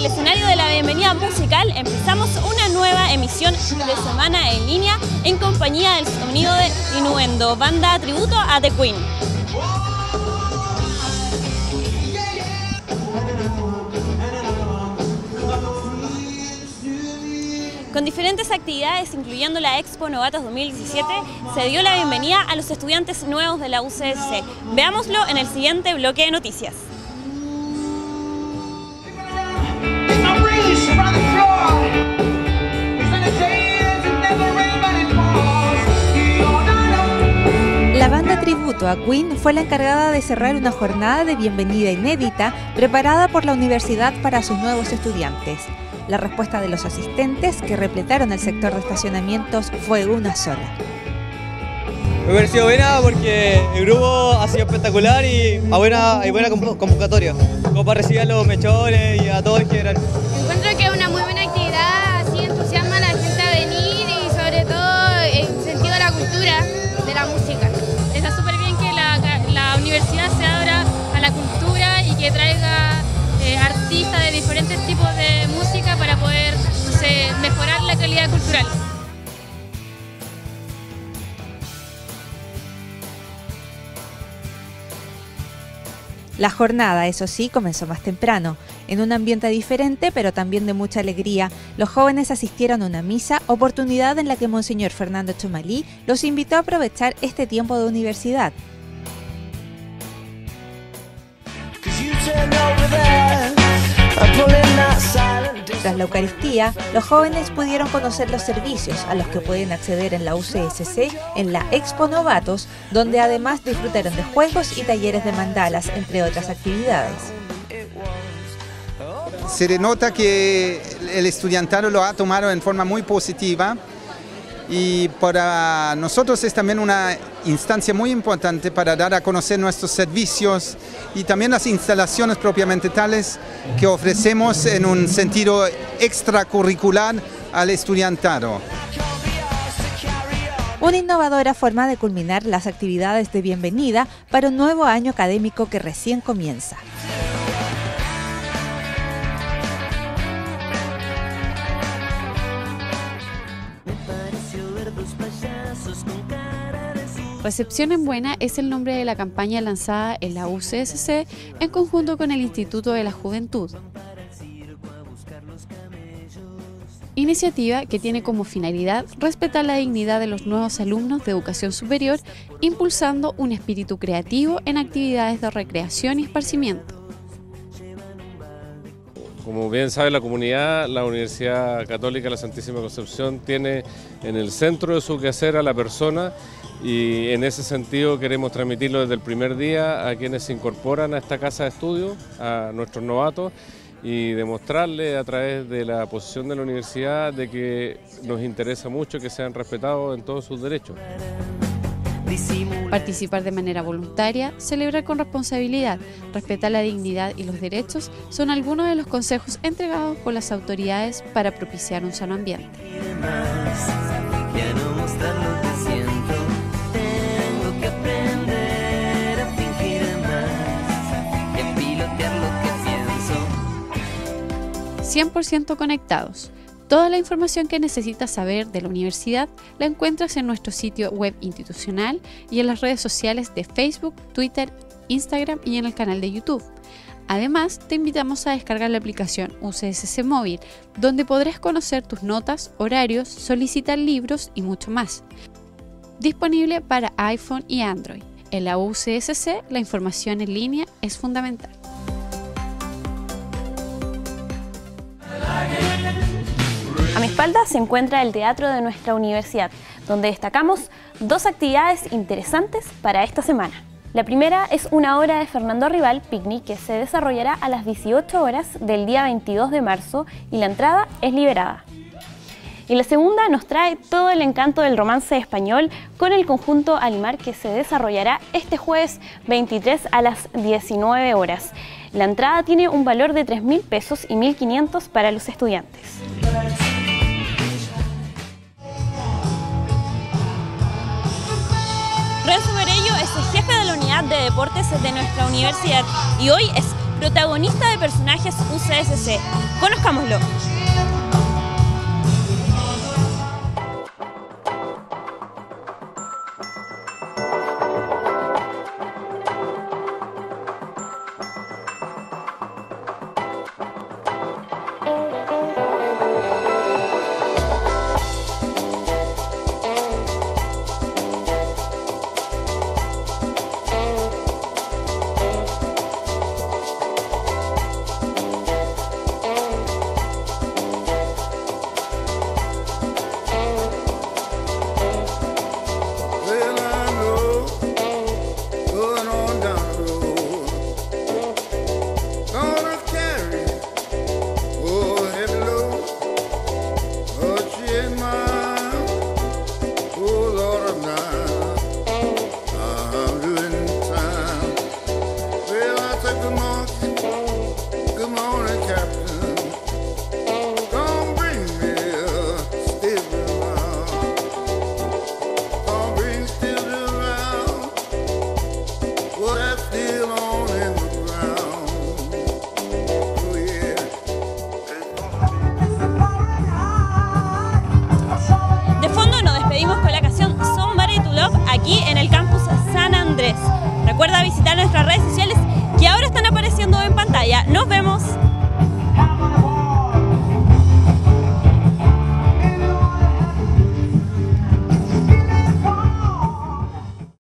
el escenario de la bienvenida musical empezamos una nueva emisión de Semana en Línea en compañía del sonido de Inuendo, banda tributo a The Queen. Con diferentes actividades, incluyendo la Expo Novatos 2017, se dio la bienvenida a los estudiantes nuevos de la UCSC. Veámoslo en el siguiente bloque de noticias. La banda tributo a Queen fue la encargada de cerrar una jornada de bienvenida inédita preparada por la universidad para sus nuevos estudiantes. La respuesta de los asistentes que repletaron el sector de estacionamientos fue una sola. Me pareció buena porque el grupo ha sido espectacular y a buena, hay buena convo- convocatoria, como para recibir a los mechones y a todos en general. Música. Está súper bien que la, universidad se abra a la cultura y que traiga eh, artistas de diferentes tipos de música para poder mejorar la calidad cultural. La jornada, eso sí, comenzó más temprano, en un ambiente diferente pero también de mucha alegría. Los jóvenes asistieron a una misa, oportunidad en la que Monseñor Fernando Chumalí los invitó a aprovechar este tiempo de universidad. Tras la Eucaristía, los jóvenes pudieron conocer los servicios a los que pueden acceder en la UCSC en la Expo Novatos, donde además disfrutaron de juegos y talleres de mandalas, entre otras actividades. Se denota que el estudiantado lo ha tomado en forma muy positiva y para nosotros es también una instancia muy importante para dar a conocer nuestros servicios y también las instalaciones propiamente tales que ofrecemos en un sentido extracurricular al estudiantado. Una innovadora forma de culminar las actividades de bienvenida para un nuevo año académico que recién comienza. Recepción en Buena es el nombre de la campaña lanzada en la UCSC en conjunto con el Instituto de la Juventud. Iniciativa que tiene como finalidad respetar la dignidad de los nuevos alumnos de educación superior, impulsando un espíritu creativo en actividades de recreación y esparcimiento. Como bien sabe la comunidad, la Universidad Católica de la Santísima Concepción tiene en el centro de su quehacer a la persona y en ese sentido queremos transmitirlo desde el primer día a quienes se incorporan a esta casa de estudio, a nuestros novatos y demostrarles a través de la posición de la universidad de que nos interesa mucho que sean respetados en todos sus derechos. Participar de manera voluntaria, celebrar con responsabilidad, respetar la dignidad y los derechos son algunos de los consejos entregados por las autoridades para propiciar un sano ambiente. siento, tengo que aprender a fingir más y a pilotear lo que pienso. 100% conectados. Toda la información que necesitas saber de la universidad la encuentras en nuestro sitio web institucional y en las redes sociales de Facebook, Twitter, Instagram y en el canal de YouTube. Además, te invitamos a descargar la aplicación UCSC Móvil, donde podrás conocer tus notas, horarios, solicitar libros y mucho más. Disponible para iPhone y Android. En la UCSC, la información en línea es fundamental. Espalda se encuentra el teatro de nuestra universidad, donde destacamos dos actividades interesantes para esta semana. La primera es una obra de Fernando Rival, Picnic, que se desarrollará a las 18 horas del día 22 de marzo y la entrada es liberada. Y la segunda nos trae todo el encanto del romance español con el conjunto Alimar que se desarrollará este jueves 23 a las 19 horas. La entrada tiene un valor de 3 mil pesos y 1.500 para los estudiantes. Jefe de la unidad de deportes de nuestra universidad y hoy es protagonista de personajes UCSC. Conozcámoslo. redes sociales que ahora están apareciendo en pantalla.